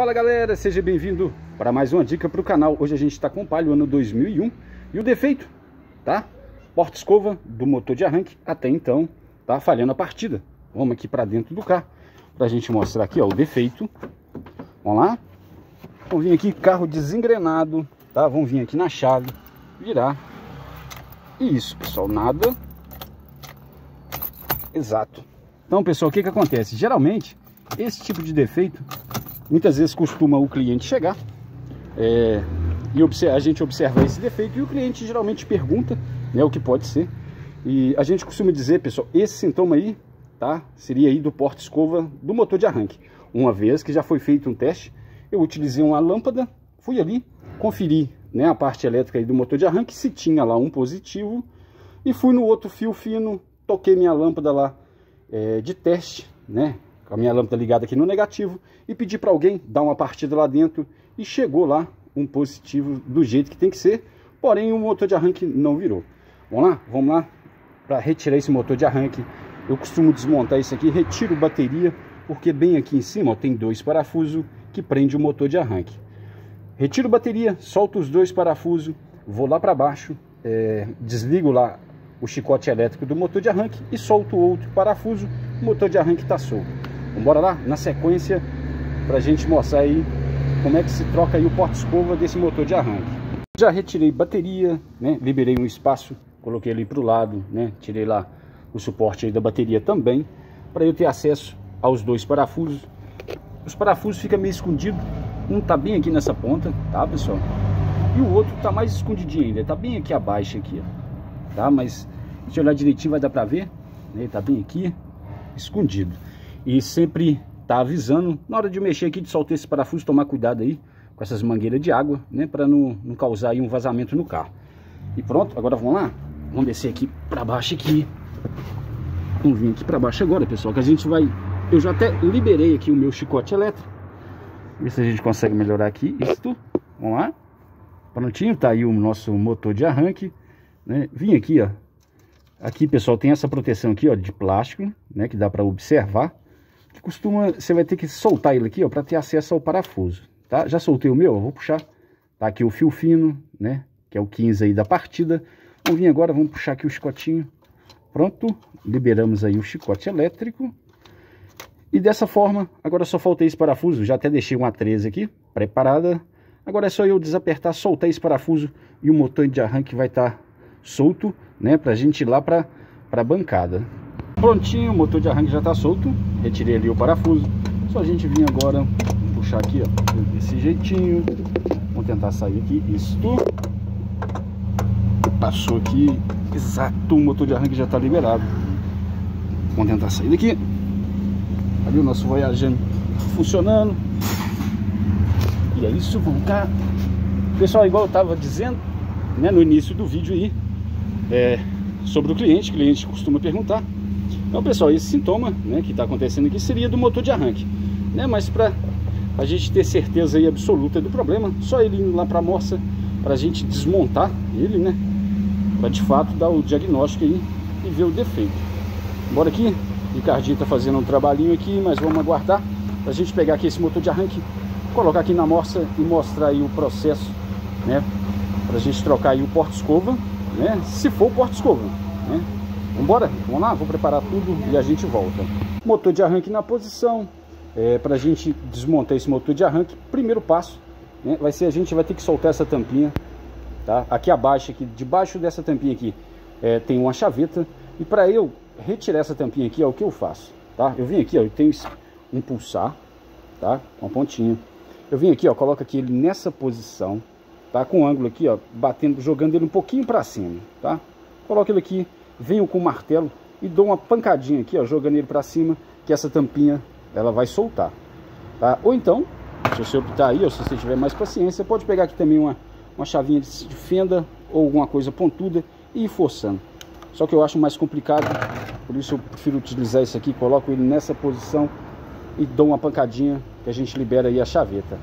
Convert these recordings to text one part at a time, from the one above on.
Fala galera, seja bem-vindo para mais uma dica para o canal. Hoje a gente está com o Palio ano 2001 e o defeito, tá? Porta-escova do motor de arranque até então tá falhando a partida. Vamos aqui para dentro do carro para a gente mostrar aqui ó, o defeito. Vamos lá? Vamos vir aqui, carro desengrenado, tá? Vamos vir aqui na chave, virar. E isso, pessoal, nada exato. Então, pessoal, o que que acontece? Geralmente, esse tipo de defeito Muitas vezes costuma o cliente chegar é, e a gente observa esse defeito e o cliente geralmente pergunta né, o que pode ser. E a gente costuma dizer, pessoal, esse sintoma aí tá, seria aí do porta-escova do motor de arranque. Uma vez que já foi feito um teste, eu utilizei uma lâmpada, fui ali, conferi né, a parte elétrica aí do motor de arranque, se tinha lá um positivo, e fui no outro fio fino, toquei minha lâmpada lá é, de teste, né, com a minha lâmpada ligada aqui no negativo e pedi para alguém dar uma partida lá dentro e chegou lá um positivo do jeito que tem que ser, porém o motor de arranque não virou. Vamos lá? Vamos lá para retirar esse motor de arranque. Eu costumo desmontar isso aqui, retiro bateria, porque bem aqui em cima ó, tem dois parafusos que prende o motor de arranque. Retiro bateria, solto os dois parafusos, vou lá para baixo, é, desligo lá o chicote elétrico do motor de arranque e solto outro parafuso, o motor de arranque está solto. Bora lá? Na sequência, para a gente mostrar aí como é que se troca aí o porta-escova desse motor de arranque. Já retirei bateria, né? Liberei um espaço, coloquei ali para o lado, né? Tirei lá o suporte da bateria também, para eu ter acesso aos dois parafusos. Os parafusos ficam meio escondidos, um tá bem aqui nessa ponta, tá pessoal? E o outro tá mais escondidinho ainda, tá bem aqui abaixo aqui, ó. Tá? Mas se olhar direitinho vai dar para ver, né? Tá bem aqui, escondido. E sempre tá avisando, na hora de mexer aqui, de soltar esse parafuso, tomar cuidado aí com essas mangueiras de água, né? Para não, não causar aí um vazamento no carro. E pronto, agora vamos lá? Vamos descer aqui para baixo aqui. Vamos vir aqui para baixo agora, pessoal, que a gente vai... Eu já até liberei aqui o meu chicote elétrico. Ver se a gente consegue melhorar aqui isto. Vamos lá. Prontinho, tá aí o nosso motor de arranque, né? Vim aqui, ó. Aqui, pessoal, tem essa proteção aqui, ó, de plástico, né? Que dá para observar que costuma, você vai ter que soltar ele aqui, ó, para ter acesso ao parafuso, tá? Já soltei o meu, vou puxar, tá aqui o fio fino, né, que é o 15 aí da partida. Vamos vir agora, vamos puxar aqui o chicotinho. Pronto, liberamos aí o chicote elétrico. E dessa forma, agora só falta esse parafuso, já até deixei uma 13 aqui, preparada. Agora é só eu desapertar, soltar esse parafuso e o motor de arranque vai estar tá solto, né, pra gente ir lá pra, pra bancada. Prontinho, o motor de arranque já está solto. Retirei ali o parafuso. Só a gente vir agora puxar aqui, ó, desse jeitinho. Vamos tentar sair aqui. Isto. Passou aqui. Exato, o motor de arranque já está liberado. Vamos tentar sair daqui. Ali o nosso Voyager funcionando. E é isso, vamos cá. Pessoal, igual eu estava dizendo, né, no início do vídeo aí, é, sobre o cliente, o cliente costuma perguntar então, pessoal, esse sintoma né, que está acontecendo aqui seria do motor de arranque. Né? Mas para a gente ter certeza aí absoluta do problema, só ele indo lá para a moça, para a gente desmontar ele, né? Para de fato dar o diagnóstico aí e ver o defeito. Bora aqui, o Ricardinho está fazendo um trabalhinho aqui, mas vamos aguardar para a gente pegar aqui esse motor de arranque, colocar aqui na moça e mostrar aí o processo, né? Para a gente trocar aí o porta-escova, né? Se for o porta-escova, né? Vambora? Vamos lá? Vou preparar tudo e a gente volta. Motor de arranque na posição. É, para a gente desmontar esse motor de arranque, primeiro passo né, vai ser a gente vai ter que soltar essa tampinha. Tá? Aqui abaixo, aqui, debaixo dessa tampinha aqui, é, tem uma chaveta. E para eu retirar essa tampinha aqui, é o que eu faço. Tá? Eu vim aqui, ó, eu tenho um pulsar, tá? uma pontinha. Eu vim aqui, ó, coloco aqui ele nessa posição, tá? Com o ângulo aqui, ó, batendo, jogando ele um pouquinho para cima, tá? Coloco ele aqui venho com o martelo e dou uma pancadinha aqui, ó, jogando ele para cima, que essa tampinha ela vai soltar. Tá? Ou então, se você optar aí, ou se você tiver mais paciência, pode pegar aqui também uma, uma chavinha de fenda ou alguma coisa pontuda e ir forçando. Só que eu acho mais complicado, por isso eu prefiro utilizar isso aqui, coloco ele nessa posição e dou uma pancadinha que a gente libera aí a chaveta.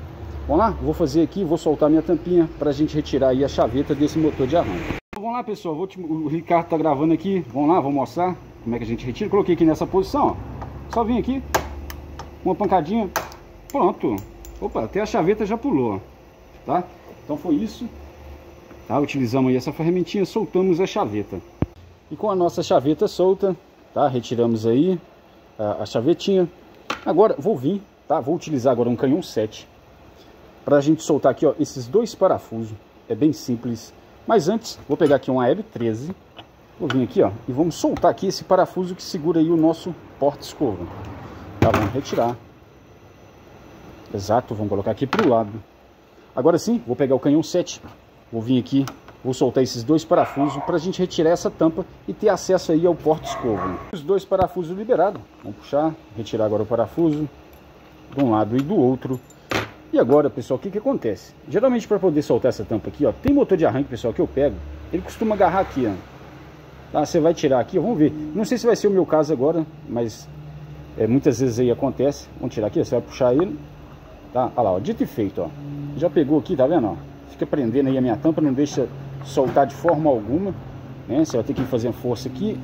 Vamos lá? Vou fazer aqui, vou soltar minha tampinha para a gente retirar aí a chaveta desse motor de arranque vamos lá, pessoal. Te... O Ricardo tá gravando aqui. Vamos lá, vou mostrar como é que a gente retira. Coloquei aqui nessa posição, ó. Só vim aqui, uma pancadinha, pronto. Opa, até a chaveta já pulou, tá? Então foi isso. Tá? Utilizamos aí essa ferramentinha, soltamos a chaveta. E com a nossa chaveta solta, tá? Retiramos aí a, a chavetinha. Agora vou vir, tá? Vou utilizar agora um canhão 7 para a gente soltar aqui, ó, esses dois parafusos. É bem simples. Mas antes, vou pegar aqui uma L13. Vou vir aqui, ó, e vamos soltar aqui esse parafuso que segura aí o nosso porta-escova. Tá, vamos retirar. Exato, vamos colocar aqui para o lado. Agora sim, vou pegar o canhão 7. Vou vir aqui, vou soltar esses dois parafusos para a gente retirar essa tampa e ter acesso aí ao porta-escova. Os dois parafusos liberados. Vamos puxar, retirar agora o parafuso de um lado e do outro. E agora, pessoal, o que que acontece? Geralmente para poder soltar essa tampa aqui, ó, tem motor de arranque, pessoal, que eu pego. Ele costuma agarrar aqui, ó. Tá, você vai tirar aqui, vamos ver. Não sei se vai ser o meu caso agora, mas é, muitas vezes aí acontece. Vamos tirar aqui, você vai puxar ele. Tá? Olha lá, ó, dito e feito, ó. Já pegou aqui, tá vendo, ó? Fica prendendo aí a minha tampa, não deixa soltar de forma alguma. Né? Você vai ter que fazer força aqui.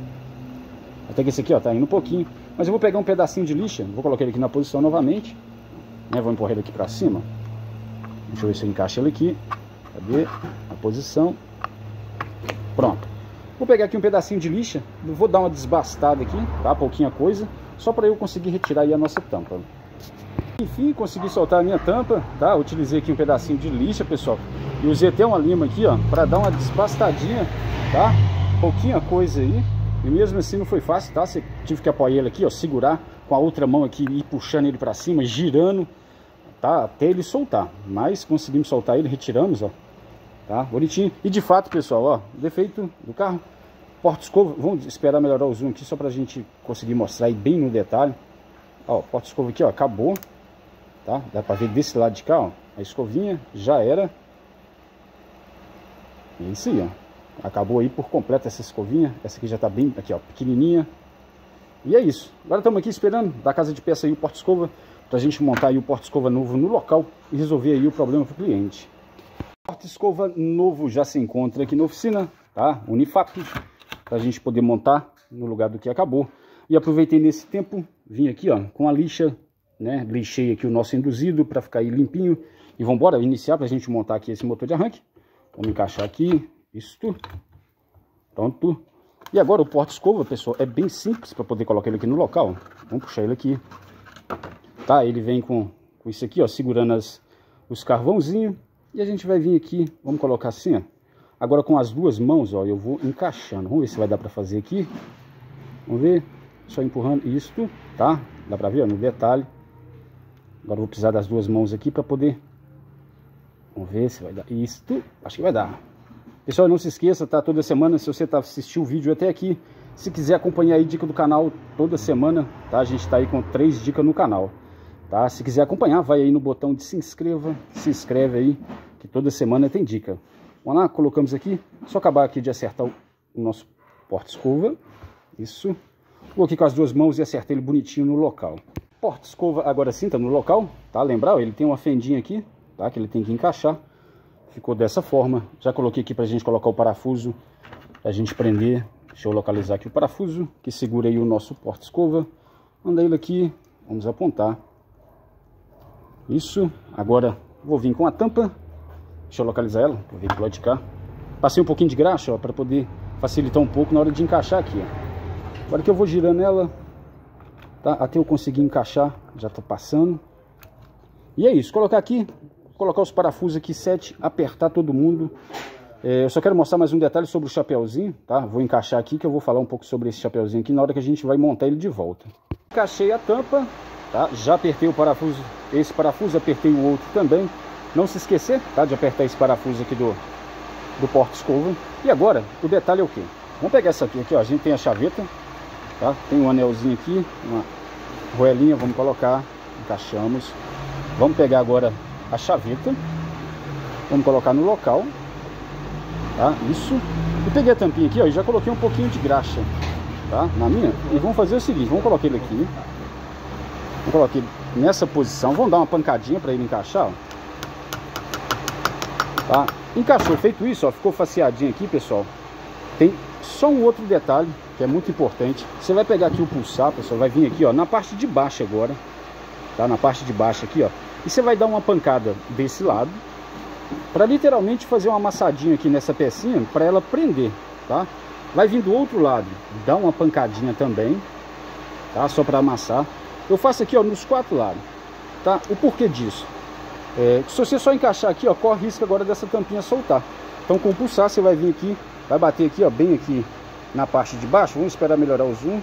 Até que esse aqui, ó, tá indo um pouquinho. Mas eu vou pegar um pedacinho de lixa, vou colocar ele aqui na posição novamente. Né? Vou empurrar ele aqui pra cima. Deixa eu ver se eu encaixo ele aqui. Cadê? A posição. Pronto. Vou pegar aqui um pedacinho de lixa, vou dar uma desbastada aqui, tá? Pouquinha coisa, só para eu conseguir retirar aí a nossa tampa. Enfim, consegui soltar a minha tampa, tá? Utilizei aqui um pedacinho de lixa, pessoal. E usei até uma lima aqui, ó, para dar uma desbastadinha, tá? Pouquinha coisa aí. E mesmo assim não foi fácil, tá? Você tive que apoiar ele aqui, ó, segurar com a outra mão aqui e puxando ele para cima, girando, tá? Até ele soltar. Mas conseguimos soltar ele, retiramos, ó. Tá? Bonitinho. E de fato, pessoal, ó, defeito do carro. Porta-escova, vamos esperar melhorar o zoom aqui só pra gente conseguir mostrar aí bem no detalhe. Ó, porta-escova aqui, ó, acabou tá? Dá pra ver desse lado de cá, ó, a escovinha já era. É isso aí, ó. Acabou aí por completo essa escovinha. Essa aqui já tá bem, aqui ó, pequenininha. E é isso. Agora estamos aqui esperando da casa de peça aí o porta-escova pra gente montar aí o porta-escova novo no local e resolver aí o problema pro cliente. O porta-escova novo já se encontra aqui na oficina, tá? Unifap, pra gente poder montar no lugar do que acabou. E aproveitei nesse tempo, vim aqui, ó, com a lixa né? Lixei aqui o nosso induzido para ficar aí limpinho. E vamos embora iniciar para a gente montar aqui esse motor de arranque. Vamos encaixar aqui, isto. Pronto. E agora o porta-escova, pessoal, é bem simples para poder colocar ele aqui no local. Vamos puxar ele aqui. Tá, ele vem com, com isso aqui, ó, segurando as, os carvãozinhos. E a gente vai vir aqui, vamos colocar assim, ó. Agora com as duas mãos, ó, eu vou encaixando. Vamos ver se vai dar para fazer aqui. Vamos ver. Só empurrando isto, tá? Dá para ver, ó, no detalhe. Agora vou precisar das duas mãos aqui para poder... Vamos ver se vai dar. Isto, acho que vai dar. Pessoal, não se esqueça, tá? Toda semana, se você tá assistindo o vídeo até aqui, se quiser acompanhar aí dica do canal toda semana, tá? A gente tá aí com três dicas no canal, tá? Se quiser acompanhar, vai aí no botão de se inscreva, se inscreve aí, que toda semana tem dica. Vamos lá, colocamos aqui, só acabar aqui de acertar o nosso porta-escova, isso. Vou aqui com as duas mãos e acertei ele bonitinho no local porta-escova agora sim tá no local, tá? Lembrar, ele tem uma fendinha aqui, tá? Que ele tem que encaixar. Ficou dessa forma. Já coloquei aqui pra gente colocar o parafuso, pra gente prender. Deixa eu localizar aqui o parafuso, que segura aí o nosso porta-escova. Manda ele aqui, vamos apontar. Isso, agora vou vir com a tampa. Deixa eu localizar ela, vou ver do lado de cá. Passei um pouquinho de graxa, para poder facilitar um pouco na hora de encaixar aqui, ó. Agora que eu vou girando ela, tá? Até eu conseguir encaixar, já tá passando. E é isso, colocar aqui, colocar os parafusos aqui, sete, apertar todo mundo. É, eu só quero mostrar mais um detalhe sobre o chapéuzinho, tá? Vou encaixar aqui que eu vou falar um pouco sobre esse chapéuzinho aqui na hora que a gente vai montar ele de volta. Encaixei a tampa, tá? Já apertei o parafuso, esse parafuso, apertei o outro também. Não se esquecer, tá? De apertar esse parafuso aqui do, do porta-escova. E agora, o detalhe é o quê? Vamos pegar essa aqui, aqui ó, a gente tem a chaveta, tá? Tem um anelzinho aqui, uma roelinha, vamos colocar, encaixamos. Vamos pegar agora a chaveta, vamos colocar no local, tá? Isso. E peguei a tampinha aqui, ó, e já coloquei um pouquinho de graxa, tá? Na minha. E vamos fazer o seguinte, vamos colocar ele aqui. Vamos colocar ele nessa posição, vamos dar uma pancadinha para ele encaixar, ó. Tá? Encaixou, feito isso, ó, ficou faceadinho aqui, pessoal. Tem só um outro detalhe que é muito importante. Você vai pegar aqui o pulsar, pessoal, vai vir aqui, ó, na parte de baixo agora, tá? Na parte de baixo aqui, ó. E você vai dar uma pancada desse lado, para literalmente fazer uma amassadinha aqui nessa pecinha, para ela prender, tá? Vai vir do outro lado, dá uma pancadinha também, tá? Só para amassar. Eu faço aqui, ó, nos quatro lados, tá? O porquê disso? É, se você só encaixar aqui, ó, corre risco agora dessa tampinha soltar. Então com pulsar você vai vir aqui, vai bater aqui, ó, bem aqui na parte de baixo. Vamos esperar melhorar o zoom.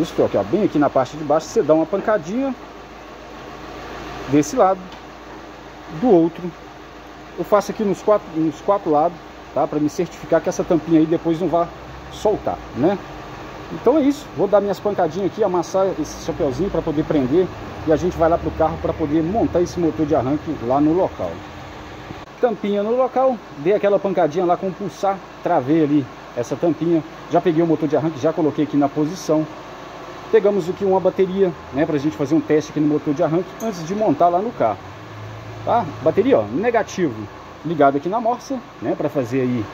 Isso, aqui, ó, bem aqui na parte de baixo, você dá uma pancadinha desse lado, do outro. Eu faço aqui nos quatro, nos quatro lados, tá? Para me certificar que essa tampinha aí depois não vai soltar, né? Então é isso, vou dar minhas pancadinhas aqui, amassar esse chapeuzinho para poder prender e a gente vai lá pro carro para poder montar esse motor de arranque lá no local. Tampinha no local, dei aquela pancadinha lá com o pulsar, travei ali essa tampinha, já peguei o motor de arranque, já coloquei aqui na posição. Pegamos aqui uma bateria, né, para a gente fazer um teste aqui no motor de arranque antes de montar lá no carro. Tá? Bateria, ó, negativo ligado aqui na morsa, né, para fazer aí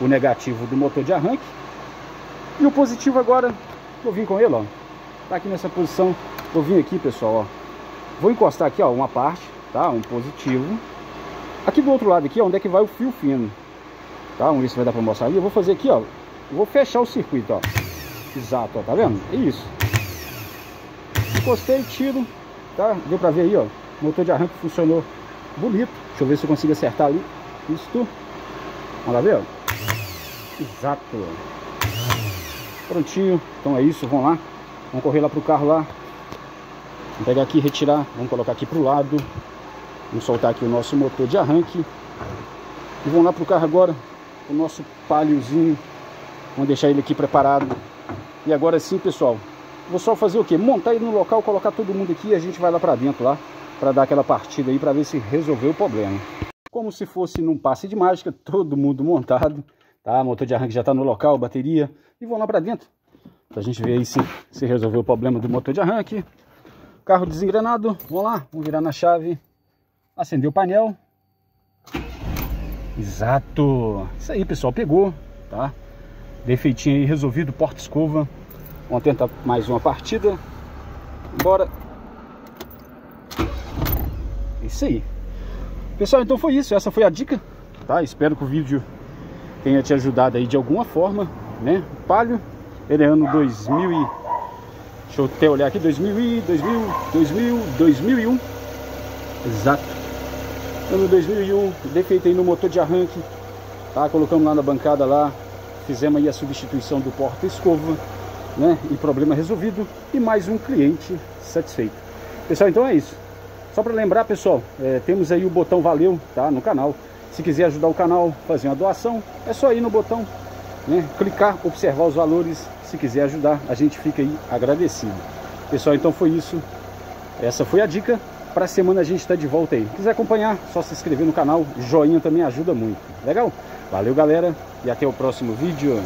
o negativo do motor de arranque. E o positivo agora, vou vir com ele, ó. Tá aqui nessa posição. Vou vir aqui, pessoal, ó. Vou encostar aqui, ó, uma parte, tá? Um positivo. Aqui do outro lado aqui, ó, onde é que vai o fio fino. Tá? Vamos ver se vai dar pra mostrar ali. Eu vou fazer aqui, ó. Eu vou fechar o circuito, ó. Exato, ó. Tá vendo? É isso. Encostei, tiro. Tá? Deu pra ver aí, ó. Motor de arranque funcionou bonito. Deixa eu ver se eu consigo acertar ali. Isto. Vamos lá ver, ó. Exato. Prontinho. Então é isso, vamos lá. Vamos correr lá pro carro lá. Vamos pegar aqui, retirar. Vamos colocar aqui pro lado. Vamos soltar aqui o nosso motor de arranque. E vamos lá pro carro agora. O nosso paliozinho. Vamos deixar ele aqui preparado. E agora sim, pessoal. Vou só fazer o que? Montar ele no local, colocar todo mundo aqui e a gente vai lá para dentro lá. para dar aquela partida aí, para ver se resolveu o problema. Como se fosse num passe de mágica, todo mundo montado. Tá, motor de arranque já está no local, bateria. E vamos lá para dentro. Pra gente ver aí se, se resolveu o problema do motor de arranque. Carro desengrenado. Vamos lá, vamos virar na chave. Acender o painel. Exato. Isso aí, pessoal, pegou, tá? Defeitinho aí resolvido, porta-escova. Vamos tentar mais uma partida. Bora. Isso aí. Pessoal, então foi isso. Essa foi a dica, tá? Espero que o vídeo tenha te ajudado aí de alguma forma, né? Palio, ele é ano 2000 e... Deixa eu até olhar aqui, 2000 e... 2000, 2000, 2001. Exato. Ano 2001, defeito aí no motor de arranque, tá? Colocamos lá na bancada lá, fizemos aí a substituição do porta-escova, né? E problema resolvido e mais um cliente satisfeito. Pessoal, então é isso. Só para lembrar, pessoal, é, temos aí o botão valeu, tá? No canal. Se quiser ajudar o canal, fazer uma doação, é só ir no botão, né? clicar, observar os valores. Se quiser ajudar, a gente fica aí agradecido. Pessoal, então foi isso. Essa foi a dica. Para a semana a gente está de volta aí. Se quiser acompanhar, só se inscrever no canal. Joinha também ajuda muito. Legal? Valeu, galera. E até o próximo vídeo.